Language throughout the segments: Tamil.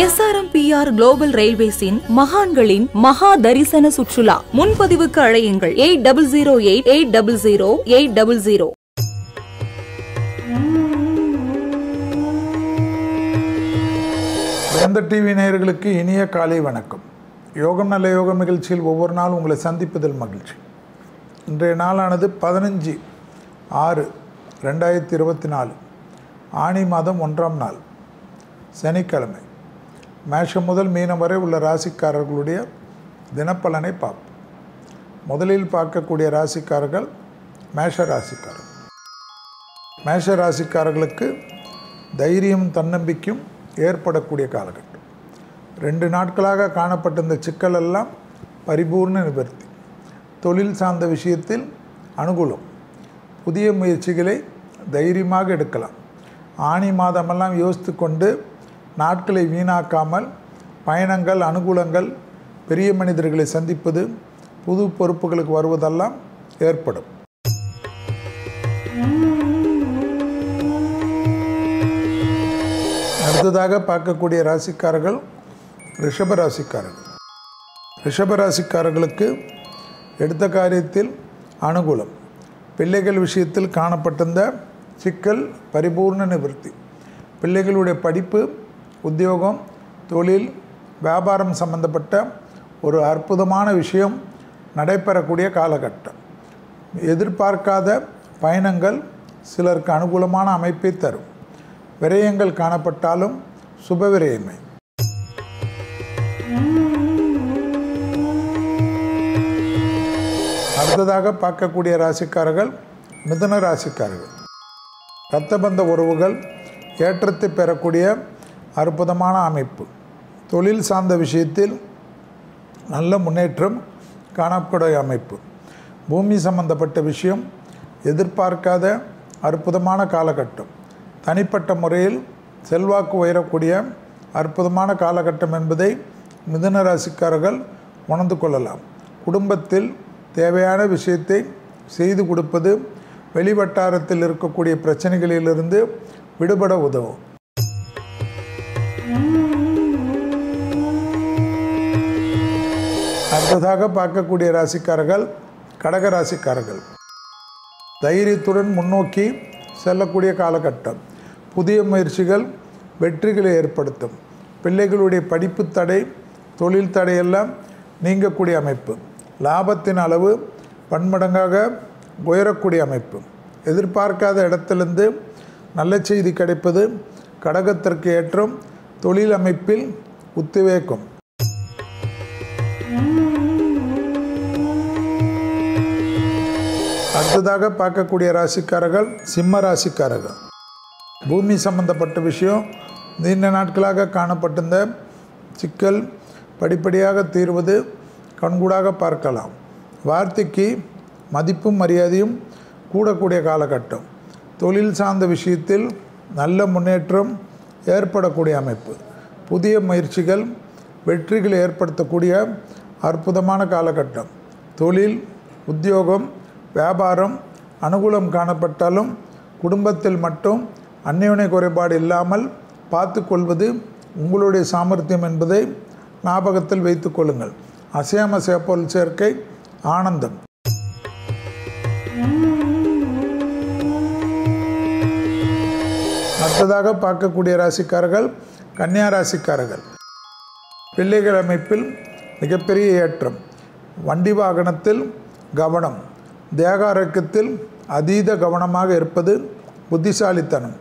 எஸ்ஆர்எம்பிஆர் குளோபல் ரயில்வேஸின் மகான்களின் மகா தரிசன சுற்றுலா. முன்பதிவுக்கு அழையுங்கள். Eight double zero eight eight double zero eight double zero. எந்த டிவி நேயர்களுக்கு இனிய காலை வணக்கம். யோகம் நல்ல யோகம் நிகழ்ச்சியில் ஒவ்வொரு நாளும் உங்களை சந்திப்பதில் மகிழ்ச்சி. இன்றைய நாளானது பதினஞ்சு ஆறு ரெண்டாயிரத்தி இருபத்தி நாலு. ஆணி மாதம் ஒன்றாம் நாள். சனிக்கிழமை. மேஷம் முதல் மீனம் வரை உள்ள ராசிக்காரர்களுடைய தினப்பலனை பார்ப்போம். முதலில் பார்க்கக்கூடிய ராசிக்காரர்கள் மேஷ ராசிக்காரர்கள் மேஷ ராசிக்காரர்களுக்கு தைரியம் தன்னம்பிக்கையும் ஏற்படக்கூடிய காலகட்டம். ரெண்டு நாட்களாக காணப்பட்ட இந்த சிக்கல் எல்லாம் பரிபூர்ண நிவர்த்தி. தொழில் சார்ந்த விஷயத்தில் அனுகூலம். புதிய முயற்சிகளை தைரியமாக எடுக்கலாம். ஆணி மாதமெல்லாம் யோசித்து கொண்டு நாட்களை வீணாக்காமல் பயணங்கள் அனுகூலங்கள் பெரிய மனிதர்களை சந்திப்பது புது பொறுப்புகளுக்கு வருவதெல்லாம் ஏற்படும். அடுத்ததாக பார்க்கக்கூடிய ராசிக்காரர்கள் ரிஷப ராசிக்காரர்கள். ரிஷப ராசிக்காரர்களுக்கு எடுத்த காரியத்தில் அனுகூலம். பிள்ளைகள் விஷயத்தில் காணப்பட்டிருந்த சிக்கல் பரிபூர்ண நிவர்த்தி. பிள்ளைகளுடைய படிப்பு உத்தியோகம் தொழில் வியாபாரம் சம்பந்தப்பட்ட ஒரு அற்புதமான விஷயம் நடைபெறக்கூடிய காலகட்டம். எதிர்பார்க்காத பயணங்கள் சிலருக்கு அனுகூலமான அமைப்பை தரும். விரயங்கள் காணப்பட்டாலும் சுப விரயமே. அடுத்ததாக பார்க்கக்கூடிய ராசிக்காரர்கள் மிதன ராசிக்காரர்கள். இரத்தபந்த உறவுகள் ஏற்றத்தை பெறக்கூடிய அற்புதமான அமைப்பு. தொழில் சார்ந்த விஷயத்தில் நல்ல முன்னேற்றம் காணக்கூடிய அமைப்பு. பூமி சம்பந்தப்பட்ட விஷயம் எதிர்பார்க்காத அற்புதமான காலகட்டம். தனிப்பட்ட முறையில் செல்வாக்கு உயரக்கூடிய அற்புதமான காலகட்டம் என்பதை மிதுன ராசிக்காரர்கள் உணர்ந்து கொள்ளலாம். குடும்பத்தில் தேவையான விஷயத்தை செய்து கொடுப்பது வெளிவட்டாரத்தில் இருக்கக்கூடிய பிரச்சனைகளிலிருந்து விடுபட உதவும். அடுத்ததாக பார்க்கக்கூடிய ராசிக்காரர்கள் கடக ராசிக்காரர்கள். தைரியத்துடன் முன்னோக்கி செல்லக்கூடிய காலகட்டம். புதிய முயற்சிகள் வெற்றிகளை ஏற்படுத்தும். பிள்ளைகளுடைய படிப்பு தடை தொழில் தடையெல்லாம் நீங்கக்கூடிய அமைப்பு. லாபத்தின் அளவு பன்மடங்காக உயரக்கூடிய அமைப்பு. எதிர்பார்க்காத இடத்திலிருந்து நல்ல செய்தி கிடைப்பது கடகத்திற்கு ஏற்றும் தொழில் அமைப்பில் உத்வேகம் அடுத்ததாக பார்க்கக்கூடிய ராசிக்காரர்கள் சிம்ம ராசிக்காரர்கள். பூமி சம்பந்தப்பட்ட விஷயம் நீண்ட நாட்களாக காணப்பட்டிருந்த சிக்கல் படிப்படியாக தீர்வது கண்கூடாக பார்க்கலாம். வார்த்தைக்கு மதிப்பும் மரியாதையும் கூடக்கூடிய காலகட்டம். தொழில் சார்ந்த விஷயத்தில் நல்ல முன்னேற்றம் ஏற்படக்கூடிய அமைப்பு. புதிய முயற்சிகள் வெற்றிகளை ஏற்படுத்தக்கூடிய அற்புதமான காலகட்டம். தொழில் உத்தியோகம் வியாபாரம் அனுகூலம் காணப்பட்டாலும் குடும்பத்தில் மட்டும் அந்நியுனை குறைபாடு இல்லாமல் பார்த்து கொள்வது உங்களுடைய சாமர்த்தியம் என்பதை ஞாபகத்தில் வைத்துக்கொள்ளுங்கள் அசையாம சேப்பொருள் சேர்க்கை ஆனந்தம். அடுத்ததாக பார்க்கக்கூடிய ராசிக்காரர்கள் கன்னியா ராசிக்காரர்கள். பிள்ளைகள் அமைப்பில் மிகப்பெரிய ஏற்றம். வண்டி வாகனத்தில் கவனம். தேகாரக்கத்தில் அதீத கவனமாக இருப்பது புத்திசாலித்தனம்.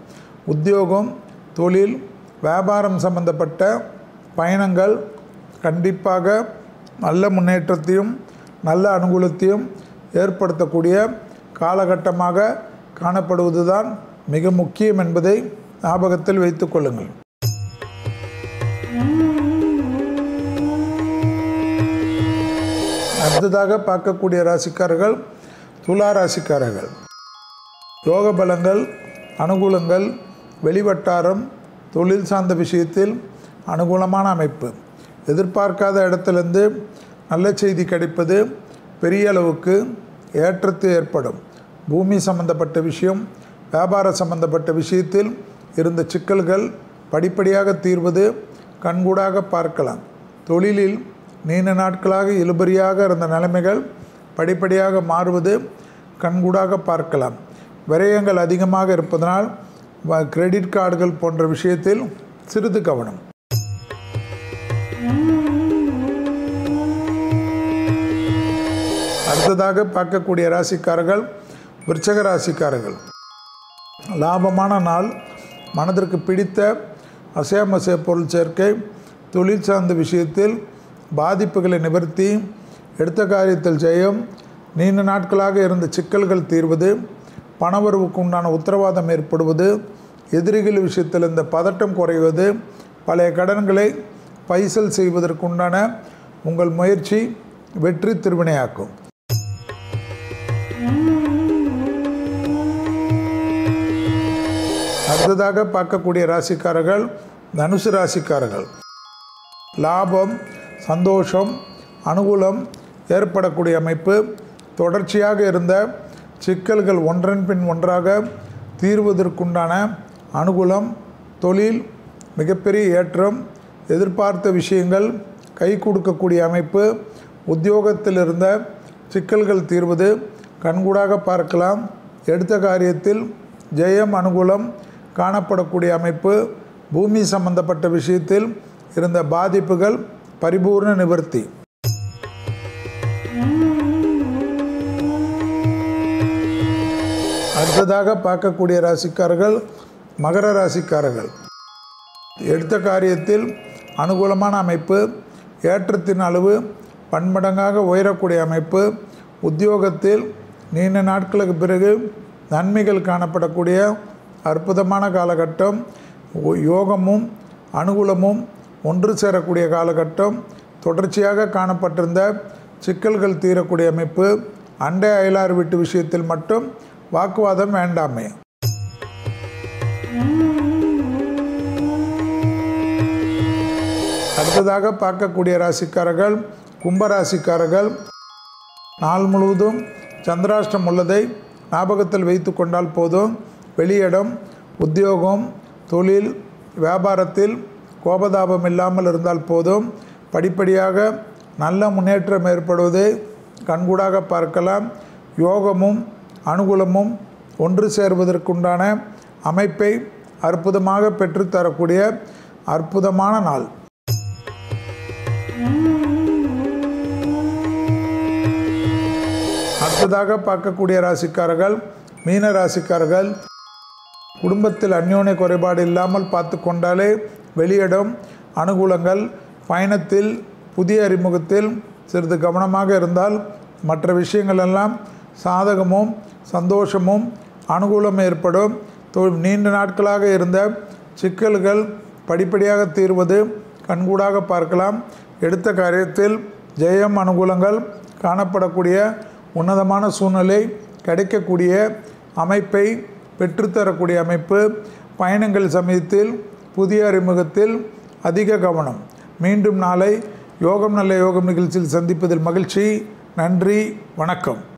உத்தியோகம் தொழில் வியாபாரம் சம்பந்தப்பட்ட பயணங்கள் கண்டிப்பாக நல்ல முன்னேற்றத்தையும் நல்ல அனுகூலத்தையும் ஏற்படுத்தக்கூடிய காலகட்டமாக காணப்படுவதுதான் மிக முக்கியம் என்பதை ஞாபகத்தில் வைத்துக் கொள்ளுங்கள். அடுத்ததாக பார்க்கக்கூடிய ராசிக்காரர்கள் துலா ராசிக்காரர்கள். யோக பலங்கள் அனுகூலங்கள் வெளிவட்டாரம் தொழில் சார்ந்த விஷயத்தில் அனுகூலமான அமைப்பு. எதிர்பார்க்காத இடத்துலேருந்து நல்ல செய்தி கிடைப்பது பெரிய அளவுக்கு ஏற்றத்து ஏற்படும். பூமி சம்பந்தப்பட்ட விஷயம் வியாபார சம்பந்தப்பட்ட விஷயத்தில் இருந்த சிக்கல்கள் படிப்படியாக தீர்வது கண்கூடாக பார்க்கலாம். தொழிலில் நீண்ட நாட்களாக இழுபறியாக இருந்த நிலைமைகள் படிப்படியாக மாறுவது கண்கூடாக பார்க்கலாம். விரயங்கள் அதிகமாக இருப்பதனால் வ- கிரெடிட் கார்டுகள் போன்ற விஷயத்தில் சிறிது கவனம். அடுத்ததாக பார்க்கக்கூடிய ராசிக்காரர்கள் விருச்சக ராசிக்காரர்கள். லாபமான நாள் மனதிற்கு பிடித்த அசையாமசைய பொருள் சேர்க்கை தொழில் சார்ந்த விஷயத்தில் பாதிப்புகளை நிவர்த்தி எடுத்த காரியத்தில் ஜெயம் நீண்ட நாட்களாக இருந்த சிக்கல்கள் தீர்வது பணவரவுக்கு உண்டான உத்தரவாதம் ஏற்படுவது எதிரிகள் விஷயத்தில் இந்த பதட்டம் குறைவது பழைய கடன்களை பைசல் செய்வதற்குண்டான உங்கள் முயற்சி வெற்றி திருவினையாக்கும். அடுத்ததாக பார்க்கக்கூடிய ராசிக்காரர்கள் தனுசு ராசிக்காரர்கள். லாபம் சந்தோஷம் அனுகூலம் ஏற்படக்கூடிய அமைப்பு. தொடர்ச்சியாக இருந்த சிக்கல்கள் ஒன்றன் பின் ஒன்றாக தீர்வதற்குண்டான அனுகூலம் தொழில் மிகப்பெரிய ஏற்றம் எதிர்பார்த்த விஷயங்கள் கை கொடுக்கக்கூடிய அமைப்பு உத்தியோகத்தில் இருந்த சிக்கல்கள் தீர்வது. கண்கூடாக பார்க்கலாம். எடுத்த காரியத்தில் ஜெயம் அனுகூலம் காணப்படக்கூடிய அமைப்பு பூமி சம்பந்தப்பட்ட விஷயத்தில் இருந்த பாதிப்புகள் பரிபூர்ண நிவர்த்தி. அடுத்ததாக பார்க்கக்கூடிய ராசிக்காரர்கள் மகர ராசிக்காரர்கள். எடுத்த காரியத்தில் அனுகூலமான அமைப்பு ஏற்றத்தின் அளவு பன்மடங்காக உயரக்கூடிய அமைப்பு உத்தியோகத்தில் நீண்ட நாட்களுக்கு பிறகு நன்மைகள் காணப்படக்கூடிய அற்புதமான காலகட்டம் யோகமும் அனுகூலமும் ஒன்று சேரக்கூடிய காலகட்டம். தொடர்ச்சியாக காணப்பட்டிருந்த சிக்கல்கள் தீரக்கூடிய அமைப்பு அண்டை அயலார் வீட்டு விஷயத்தில் மட்டும் வாக்குவாதம் வேண்டாமே. அடுத்ததாக பார்க்கக்கூடிய ராசிக்காரர்கள் கும்பராசிக்காரர்கள். நாள் முழுவதும் சந்திராஷ்டம் உள்ளதை ஞாபகத்தில் வைத்து கொண்டால் போதும். வெளியிடம் உத்தியோகம் தொழில் வியாபாரத்தில் கோபதாபம் இல்லாமல் இருந்தால் போதும். படிப்படியாக நல்ல முன்னேற்றம் ஏற்படுவதை கண்கூடாக பார்க்கலாம். யோகமும் அனுகூலமும் ஒன்று சேர்வதற்குண்டான அமைப்பை அற்புதமாக பெற்றுத்தரக்கூடிய அற்புதமான நாள். அடுத்ததாக பார்க்கக்கூடிய ராசிக்காரர்கள் மீன ராசிக்காரர்கள் குடும்பத்தில் அந்யோன்ய குறைபாடு இல்லாமல் பார்த்து கொண்டாலே வெளியிடம் அனுகூலங்கள். பயணத்தில் புதிய அறிமுகத்தில் சிறிது கவனமாக இருந்தால் மற்ற விஷயங்கள் எல்லாம் சாதகமும் சந்தோஷமும் அனுகூலம் ஏற்படும். நீண்ட நாட்களாக இருந்த சிக்கல்கள் படிப்படியாக தீர்வது கண்கூடாக பார்க்கலாம். எடுத்த காரியத்தில் ஜெயம் அனுகூலங்கள் காணப்படக்கூடிய உன்னதமான சூழ்நிலை கிடைக்கக்கூடிய அமைப்பை பெற்றுத்தரக்கூடிய அமைப்பு பயணங்கள் சமயத்தில் புதிய அறிமுகத்தில் அதிக கவனம். மீண்டும் நாளை யோகம் நல்ல யோகம் நிகழ்ச்சியில் சந்திப்பதில் மகிழ்ச்சி. நன்றி வணக்கம்.